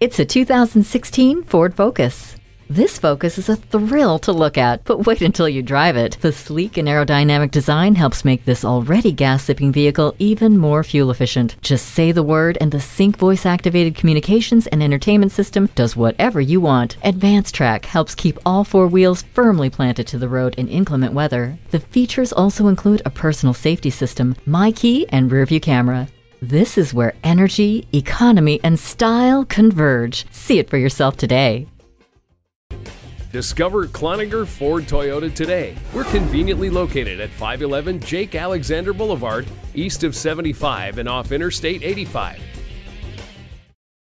It's a 2016 Ford Focus. This Focus is a thrill to look at, but wait until you drive it. The sleek and aerodynamic design helps make this already gas sipping vehicle even more fuel efficient. Just say the word, and the Sync voice activated communications and entertainment system does whatever you want. AdvanceTrac helps keep all four wheels firmly planted to the road in inclement weather. The features also include a personal safety system, MyKey, and rearview camera. This is where energy, economy, and style converge. See it for yourself today. Discover Cloninger Ford Toyota today. We're conveniently located at 511 Jake Alexander Boulevard, east of 75 and off Interstate 85.